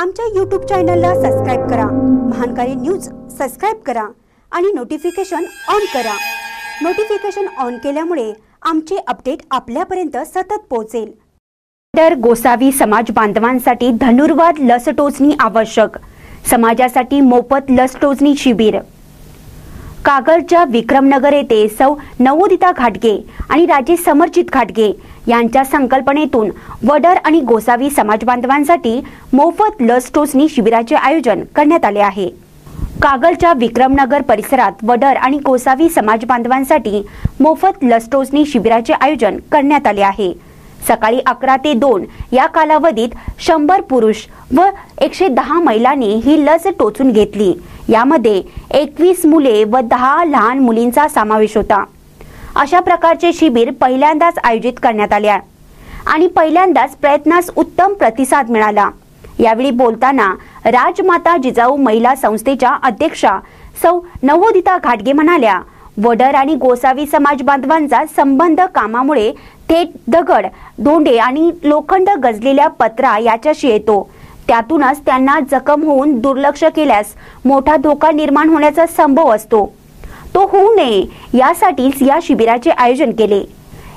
आमच्या यूट्यूब चॅनलला सबस्क्राईब करा. महानकारी न्यूज सबस्क्राईब करा आणि नोटिफिकेशन ऑन करा. नोटिफिकेशन ऑन केल्यामुळे आमचे अपडेट आपल्यापर्यंत सतत पोहोचेल. डर गोसावी समाज बांधवांसाठी धनुर्वाद लस टोचणी आवश्यक. समाजासाठी मोफत लस टोचणी शिबिर. कागलच्या विक्रमनगर येथे सौ नवोदिता घाटगे आणि राजे समरजित घाटगे यांच्या संकल्पनेतून वडर आणि गोसावी समाज बांधवांसाठी मोफत लस टोचणी शिबिराचे आयोजन करण्यात आले आहे. कागलच्या विक्रमनगर परिसरात वडर आणि गोसावी समाज बांधवांसाठी मोफत लस टोचणी शिबिराचे आयोजन करण्यात आले आहे. सकाळी अकरा ते दोन या कालावधीत शंभर पुरुष व एकशे दहा महिलांनी ही लस टोचून घेतली. यामध्ये एकवीस मुले व दहा लहान मुलींचा समावेश होता. अशा प्रकारचे शिबिर पहिल्यांदाच आयोजित करण्यात आले आणि पहिल्यांदाच प्रयत्नास उत्तम प्रतिसाद मिळाला. यावेळी बोलताना राजमाता जिजाऊ महिला संस्थेच्या अध्यक्षा सौ नवोदिता घाटगे म्हणाल्या वडर आणि गोसावी समाज बांधवांचा संबंध कामामुळे थेट दगड दोंडे आणि लोखंड गजलेल्या पत्रा याच्याशी येतो. त्यातूनच त्यांना जखम होऊन दुर्लक्ष केल्यास मोठा धोका निर्माण होण्याचा संभव असतो. तो होऊ नये यासाठीच या शिबिराचे आयोजन केले.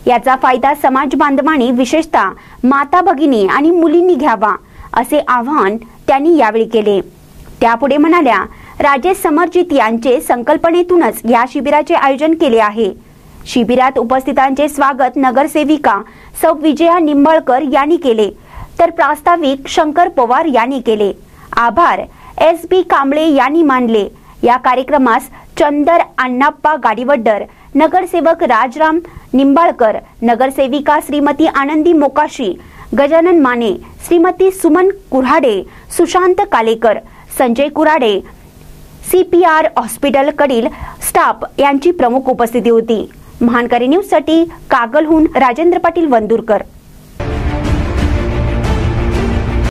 याचा फायदा समाज बांधवांनी विशेषतः माता भगिनी आणि मुलींनी घ्यावा असे आवाहन त्यांनी यावेळी केले. त्यापुढे म्हणाल्या राजेश समरजित यांचे संकल्पनेतूनच या शिबिराचे आयोजन केले आहे. शिबिरात उपस्थितांचे स्वागत नगरसेविका सौ. विजया निंबाळकर यांनी केले. तर प्रास्ताविक शंकर पवार यांनी केले. आभार. एस. बी. कांबळे यांनी मानले. या कार्यक्रमास चंदर अण्णाप्पा गाडीवड्डर नगरसेवक राजराम निंबाळकर नगरसेविका Shrimati Anandi Mokashi Gajanan Mane Shrimati Suman Kurhade Sushant Kalekar Sanjay Kurade C. P. R. हॉस्पिटलकडील staff यांची प्रमुख उपस्थिती होती. महानकारी न्यूजसाठी कागलहून राजेंद्र पाटील वंदूरकर